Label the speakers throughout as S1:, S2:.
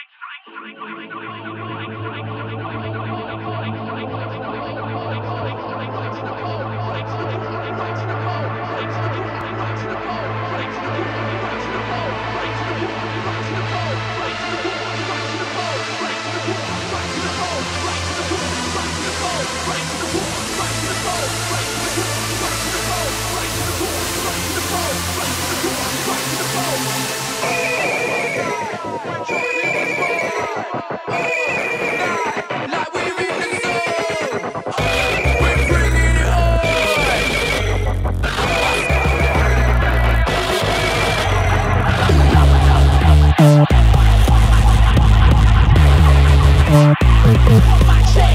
S1: I wanna take your mind and soul. I wanna and soul right to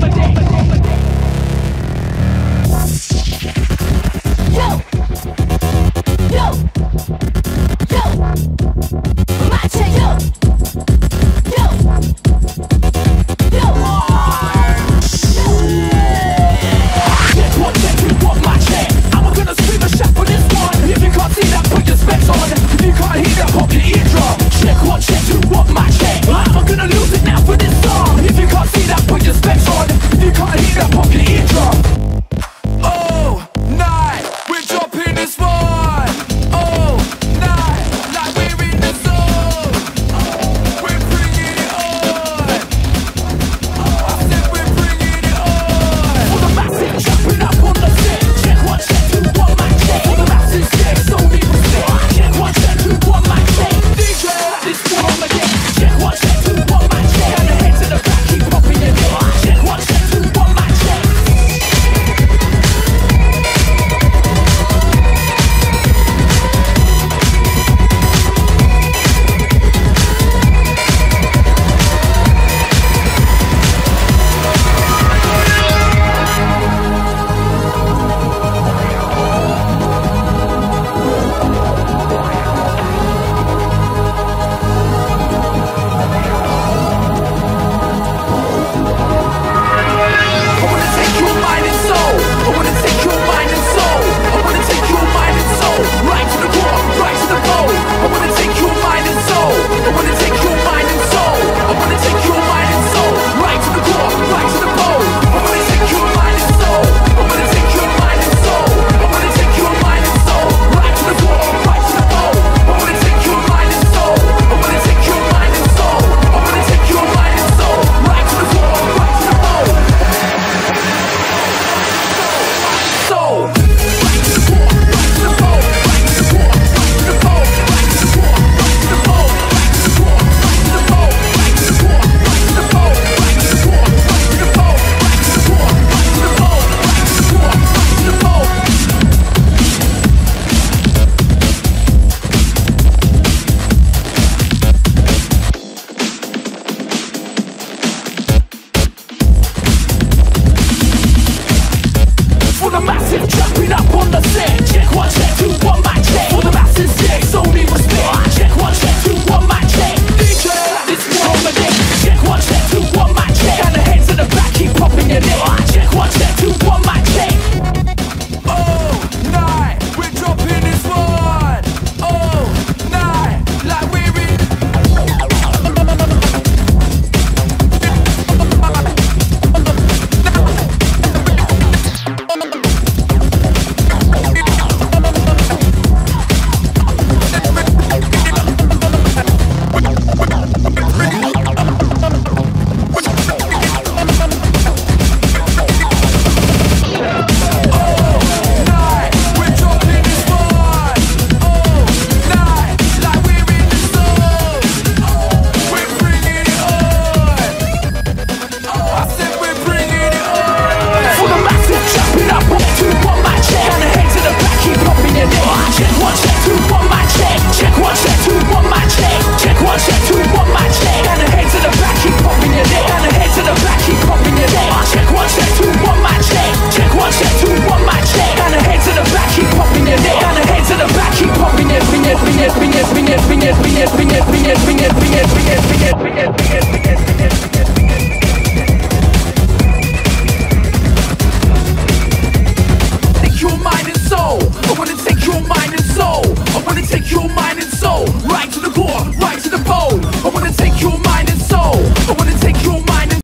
S1: the core.